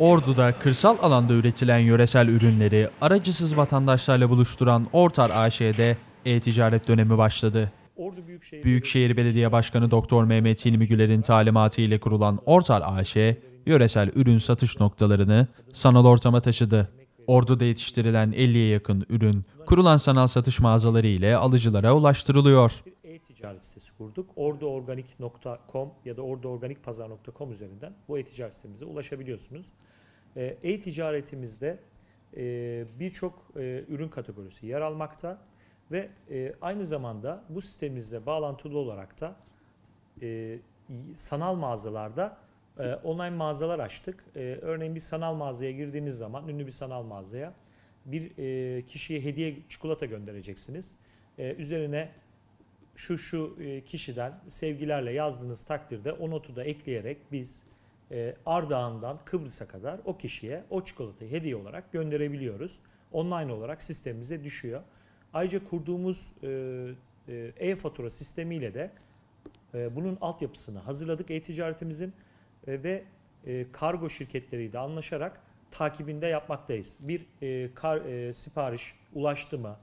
Ordu'da kırsal alanda üretilen yöresel ürünleri aracısız vatandaşlarla buluşturan Ortar AŞ'de e-ticaret dönemi başladı. Ordu Büyükşehir, Büyükşehir Belediye Başkanı Doktor Mehmet Hilmi Güler'in talimatı ile kurulan Ortar AŞ, yöresel ürün satış noktalarını sanal ortama taşıdı. Ordu'da yetiştirilen 50'ye yakın ürün, kurulan sanal satış mağazaları ile alıcılara ulaştırılıyor. E-ticaret sitesi kurduk. orduorganik.com ya da orduorganikpazar.com üzerinden bu e-ticaret sitemize ulaşabiliyorsunuz. Ee, E-ticaretimizde e, birçok e, ürün kategorisi yer almakta ve e, aynı zamanda bu sitemizle bağlantılı olarak da e, sanal mağazalarda e, online mağazalar açtık. E, örneğin bir sanal mağazaya girdiğiniz zaman, ünlü bir sanal mağazaya bir e, kişiye hediye çikolata göndereceksiniz. E, üzerine şu şu e, kişiden sevgilerle yazdığınız takdirde o notu da ekleyerek biz e, Ardahan'dan Kıbrıs'a kadar o kişiye o çikolatayı hediye olarak gönderebiliyoruz. Online olarak sistemimize düşüyor. Ayrıca kurduğumuz e, e-fatura sistemiyle de bunun altyapısını hazırladık e-ticaretimizin ve kargo şirketleriyle anlaşarak takibinde yapmaktayız. Bir kar, sipariş ulaştı mı,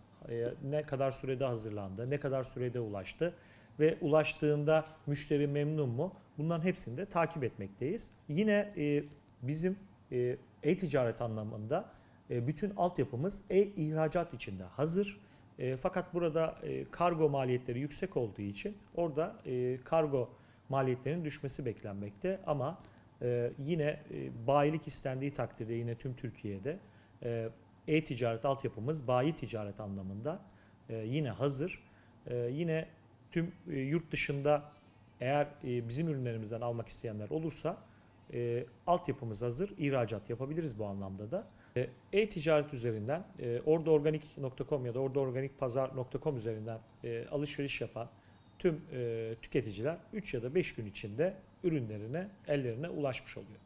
ne kadar sürede hazırlandı, ne kadar sürede ulaştı ve ulaştığında müşteri memnun mu? Bunların hepsini de takip etmekteyiz. Yine e, bizim e, e-ticaret anlamında e, bütün altyapımız e-ihracat içinde hazır. E, fakat burada kargo maliyetleri yüksek olduğu için orada kargo maliyetlerinin düşmesi beklenmekte ama yine bayilik istendiği takdirde yine tüm Türkiye'de e-ticaret altyapımız bayi ticaret anlamında e, yine hazır. E, yine tüm e, yurt dışında eğer e, bizim ürünlerimizden almak isteyenler olursa e, altyapımız hazır, ihracat yapabiliriz bu anlamda da. E-ticaret üzerinden e, ordaorganik.com ya da ordaorganikpazar.com üzerinden alışveriş yapan tüm tüketiciler 3 ya da 5 gün içinde ürünlerine, ellerine ulaşmış oluyor.